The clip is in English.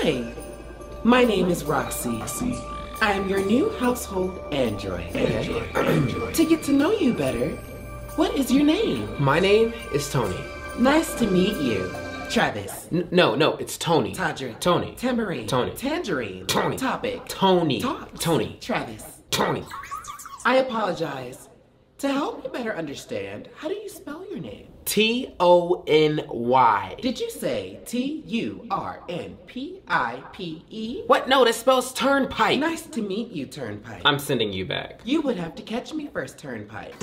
Hi, my name is Roxy. I am your new household android. to get to know you better, what is your name? My name is Tony. Nice to meet you. Travis. N- no, no, it's Tony. Todrick. Tony. Tambourine. Tony. Tangerine. Tony. Topic. Tony. Talk. Tony. Travis. Tony. I apologize. To help you better understand, how do you spell your name? T O N Y. Did you say T U R N P I P E? What? No, that spells turnpike. Nice to meet you, Turnpike. I'm sending you back. You would have to catch me first, Turnpike.